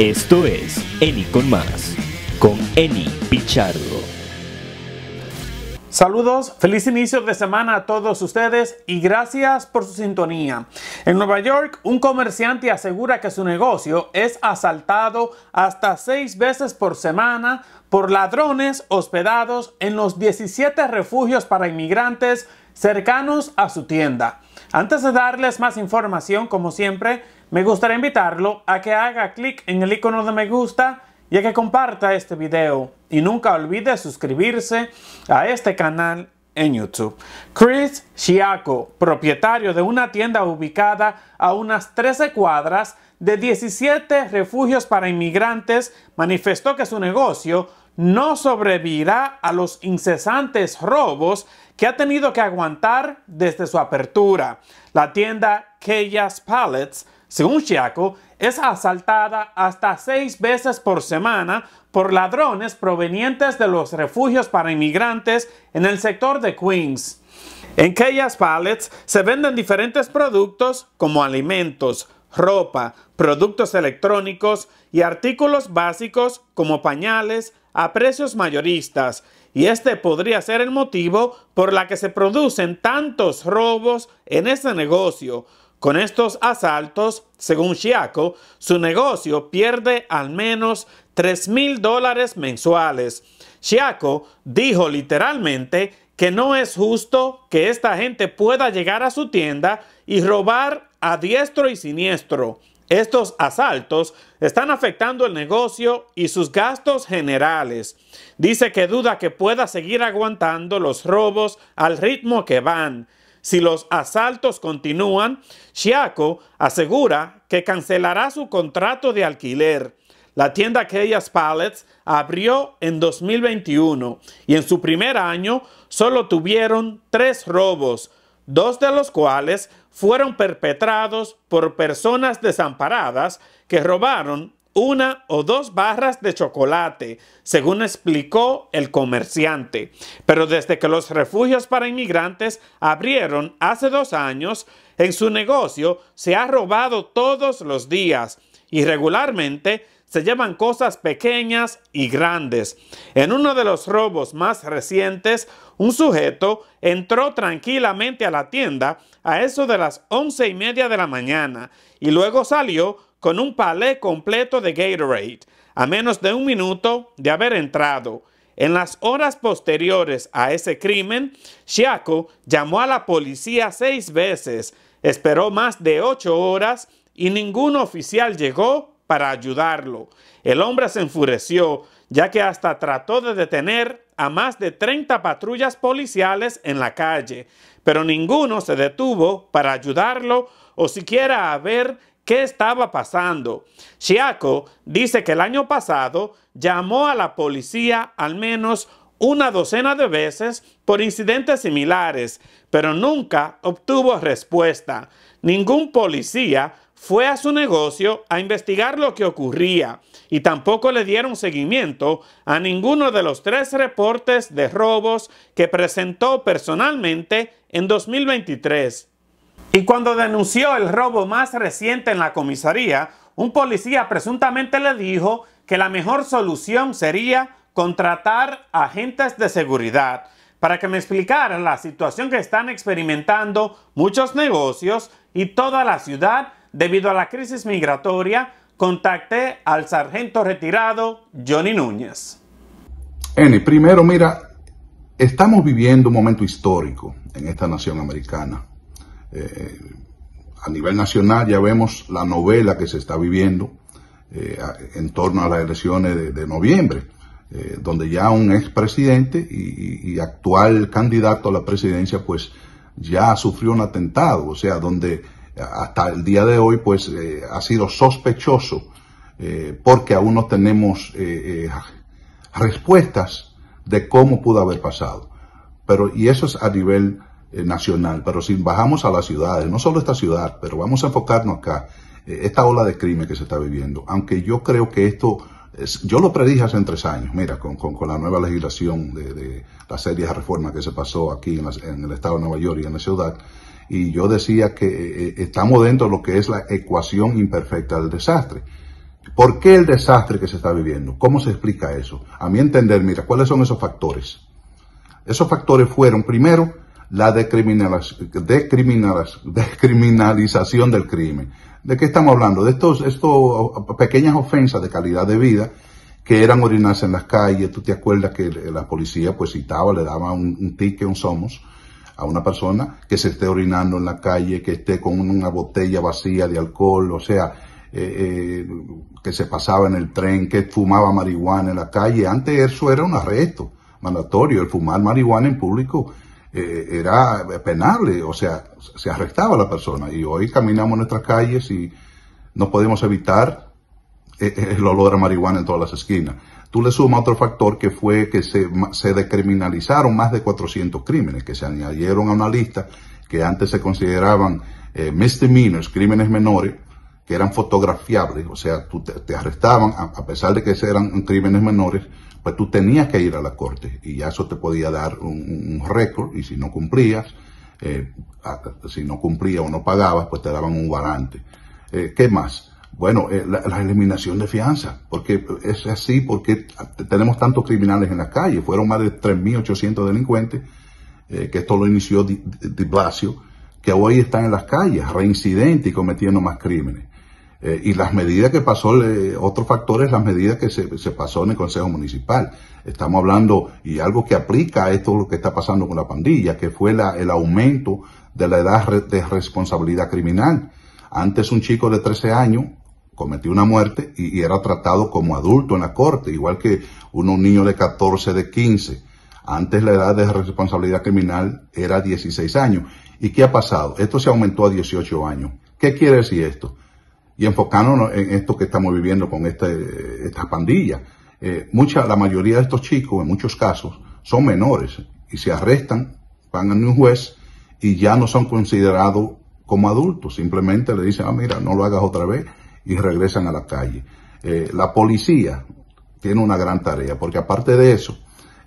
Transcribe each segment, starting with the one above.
Esto es Eni con más, con Eni Pichardo. Saludos, feliz inicio de semana a todos ustedes y gracias por su sintonía. En Nueva York, un comerciante asegura que su negocio es asaltado hasta seis veces por semana por ladrones hospedados en los 17 refugios para inmigrantes cercanos a su tienda. Antes de darles más información, como siempre, me gustaría invitarlo a que haga clic en el icono de me gusta y a que comparta este video. Y nunca olvide suscribirse a este canal en YouTube. Chris Chiaco, propietario de una tienda ubicada a unas 13 cuadras de 17 refugios para inmigrantes, manifestó que su negocio no sobrevivirá a los incesantes robos que ha tenido que aguantar desde su apertura. La tienda Keyas Pallets según Chiaco, es asaltada hasta seis veces por semana por ladrones provenientes de los refugios para inmigrantes en el sector de Queens. En Keyas Pallets se venden diferentes productos como alimentos, ropa, productos electrónicos y artículos básicos como pañales a precios mayoristas, y este podría ser el motivo por la que se producen tantos robos en este negocio, con estos asaltos, según Chiaco, su negocio pierde al menos 3 mil dólares mensuales. Chiaco dijo literalmente que no es justo que esta gente pueda llegar a su tienda y robar a diestro y siniestro. Estos asaltos están afectando el negocio y sus gastos generales. Dice que duda que pueda seguir aguantando los robos al ritmo que van. Si los asaltos continúan, Chiaco asegura que cancelará su contrato de alquiler. La tienda Aquellas Pallets abrió en 2021 y en su primer año solo tuvieron tres robos, dos de los cuales fueron perpetrados por personas desamparadas que robaron una o dos barras de chocolate, según explicó el comerciante. Pero desde que los refugios para inmigrantes abrieron hace dos años, en su negocio se ha robado todos los días y regularmente se llevan cosas pequeñas y grandes. En uno de los robos más recientes, un sujeto entró tranquilamente a la tienda a eso de las once y media de la mañana y luego salió con un palé completo de Gatorade, a menos de un minuto de haber entrado. En las horas posteriores a ese crimen, Chiaco llamó a la policía seis veces, esperó más de ocho horas y ningún oficial llegó para ayudarlo. El hombre se enfureció, ya que hasta trató de detener a más de 30 patrullas policiales en la calle, pero ninguno se detuvo para ayudarlo o siquiera a ver qué estaba pasando. Chiaco dice que el año pasado llamó a la policía al menos una docena de veces por incidentes similares, pero nunca obtuvo respuesta. Ningún policía fue a su negocio a investigar lo que ocurría y tampoco le dieron seguimiento a ninguno de los tres reportes de robos que presentó personalmente en 2023. Y cuando denunció el robo más reciente en la comisaría, un policía presuntamente le dijo que la mejor solución sería contratar agentes de seguridad para que me explicaran la situación que están experimentando muchos negocios y toda la ciudad debido a la crisis migratoria, contacté al sargento retirado Johnny Núñez. Eni, primero mira, estamos viviendo un momento histórico en esta nación americana. Eh, a nivel nacional ya vemos la novela que se está viviendo eh, en torno a las elecciones de, noviembre, eh, donde ya un expresidente y, y, actual candidato a la presidencia pues ya sufrió un atentado, o sea, donde hasta el día de hoy pues ha sido sospechoso porque aún no tenemos respuestas de cómo pudo haber pasado. Pero, y eso es a nivel eh, nacional, pero si bajamos a las ciudades, no solo esta ciudad, pero vamos a enfocarnos acá, eh, esta ola de crimen que se está viviendo, aunque yo creo que esto, es, yo lo predije hace tres años, mira, con, con, la nueva legislación de, de, la serie de reformas que se pasó aquí en, en, el estado de Nueva York y en la ciudad, y yo decía que eh, estamos dentro de lo que es la ecuación imperfecta del desastre. ¿Por qué el desastre que se está viviendo? ¿Cómo se explica eso? A mi entender, mira, ¿cuáles son esos factores? Esos factores fueron, primero, la decriminalización del crimen. ¿De qué estamos hablando? De estos, estos pequeñas ofensas de calidad de vida que eran orinarse en las calles. Tú te acuerdas que la policía pues citaba, le daba un, un ticket, un somos, a una persona que se esté orinando en la calle, que esté con una botella vacía de alcohol, o sea, eh, eh, que se pasaba en el tren, que fumaba marihuana en la calle. Antes eso era un arresto mandatorio, el fumar marihuana en público eh, era penable, o sea, se arrestaba a la persona. Y hoy caminamos nuestras calles y no podemos evitar el olor a marihuana en todas las esquinas. Tú le sumas otro factor que fue que se, se decriminalizaron más de 400 crímenes que se añadieron a una lista que antes se consideraban eh, misdemeanors, crímenes menores, que eran fotografiables, o sea, tú te, arrestaban, a, pesar de que eran crímenes menores, pues tú tenías que ir a la corte y ya eso te podía dar un, récord y si no cumplías, eh, si no cumplías o no pagabas, pues te daban un garante. Eh, ¿Qué más? Bueno, eh, la, eliminación de fianza, porque es así, porque tenemos tantos criminales en la calle, fueron más de 3.800 delincuentes, eh, que esto lo inició Di, Blasio, que hoy están en las calles, reincidentes y cometiendo más crímenes. Eh, y las medidas que pasó, otro factor es las medidas que se, se, pasó en el Consejo Municipal. Estamos hablando, y algo que aplica a esto lo que está pasando con la pandilla, que fue el aumento de la edad de responsabilidad criminal. Antes un chico de 13 años cometió una muerte y, era tratado como adulto en la corte, igual que un niño de 14, de 15. Antes la edad de responsabilidad criminal era 16 años. ¿Y qué ha pasado? Esto se aumentó a 18 años. ¿Qué quiere decir esto? Y enfocándonos en esto que estamos viviendo con este, esta pandilla. Eh, mucha, la mayoría de estos chicos, en muchos casos, son menores y se arrestan, van a un juez y ya no son considerados como adultos. Simplemente le dicen, ah, mira, no lo hagas otra vez y regresan a la calle. Eh, la policía tiene una gran tarea, porque aparte de eso,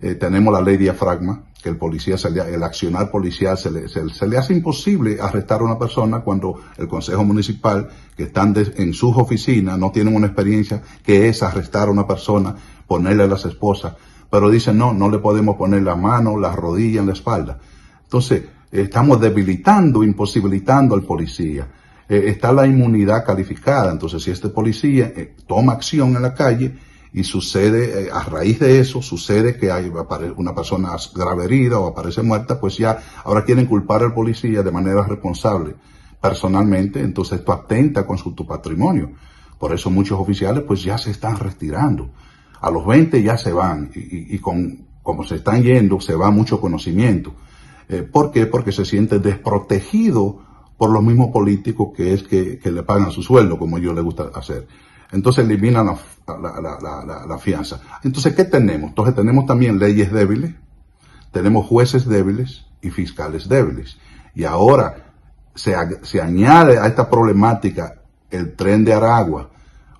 eh, tenemos la ley diafragma, que el policía, se el accionar policial se le, se, le, hace imposible arrestar a una persona cuando el Consejo Municipal, que están en sus oficinas, no tienen una experiencia que es arrestar a una persona, ponerle a las esposas, pero dicen no, no le podemos poner la mano, la rodilla en la espalda. Entonces, estamos debilitando, imposibilitando al policía. Eh, está la inmunidad calificada. Entonces, si este policía eh, toma acción en la calle y sucede, eh, a raíz de eso, sucede que hay una persona grave herida o aparece muerta, pues ya ahora quieren culpar al policía de manera responsable personalmente, entonces esto atenta con su tu patrimonio. Por eso muchos oficiales pues ya se están retirando. A los 20 ya se van y, con, como se están yendo, se va mucho conocimiento. ¿Por qué? Porque se siente desprotegido por los mismos políticos que es que, le pagan su sueldo, como ellos les gusta hacer. Entonces eliminan la, fianza. Entonces, ¿qué tenemos? Entonces tenemos también leyes débiles, tenemos jueces débiles y fiscales débiles. Y ahora se, se añade a esta problemática el tren de Aragua,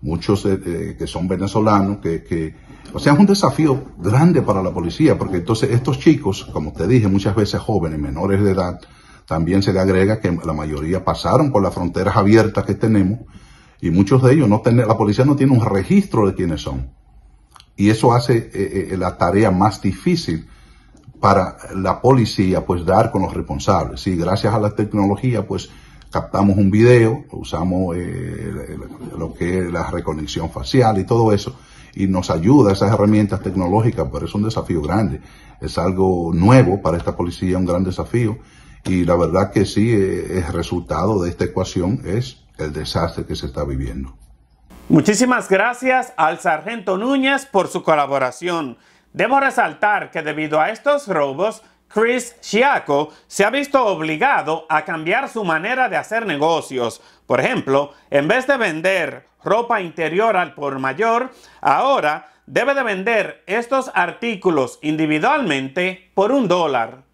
muchos eh, eh, que son venezolanos, que, que, o sea, es un desafío grande para la policía, porque entonces estos chicos, como te dije, muchas veces jóvenes, menores de edad, también se le agrega que la mayoría pasaron por las fronteras abiertas que tenemos y muchos de ellos no tienen, la policía no tiene un registro de quiénes son. Y eso hace eh, eh, la tarea más difícil para la policía, pues dar con los responsables. Sí, gracias a la tecnología, pues captamos un video, usamos eh, lo que es la reconexión facial y todo eso, y nos ayuda esas herramientas tecnológicas, pero es un desafío grande. Es algo nuevo para esta policía, un gran desafío. Y la verdad que sí, eh, el resultado de esta ecuación es el desastre que se está viviendo. Muchísimas gracias al sargento Núñez por su colaboración. Debo resaltar que debido a estos robos, Chris Chiaco se ha visto obligado a cambiar su manera de hacer negocios. Por ejemplo, en vez de vender ropa interior al por mayor, ahora debe de vender estos artículos individualmente por un dólar.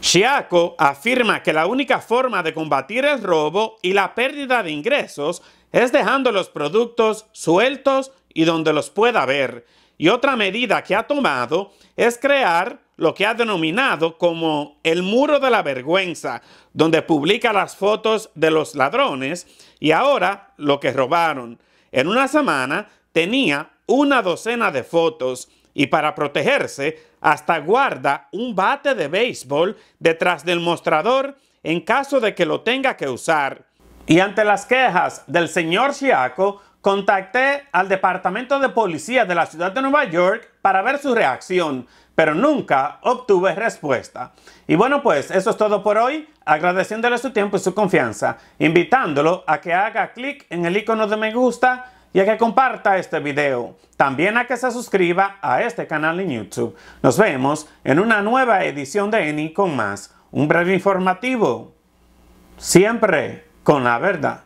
Chiaco afirma que la única forma de combatir el robo y la pérdida de ingresos es dejando los productos sueltos y donde los pueda ver. Y otra medida que ha tomado es crear lo que ha denominado como el muro de la vergüenza, donde publica las fotos de los ladrones y ahora lo que robaron. en una semana tenía una docena de fotos y para protegerse hasta guarda un bate de béisbol detrás del mostrador en caso de que lo tenga que usar. Y ante las quejas del señor Chiaco, contacté al Departamento de Policía de la Ciudad de Nueva York para ver su reacción, pero nunca obtuve respuesta. Y bueno, pues eso es todo por hoy, agradeciéndole su tiempo y su confianza, invitándolo a que haga clic en el icono de me gusta y a que comparta este video. También a que se suscriba a este canal en YouTube. Nos vemos en una nueva edición de Eni con más. Un breve informativo. Siempre con la verdad.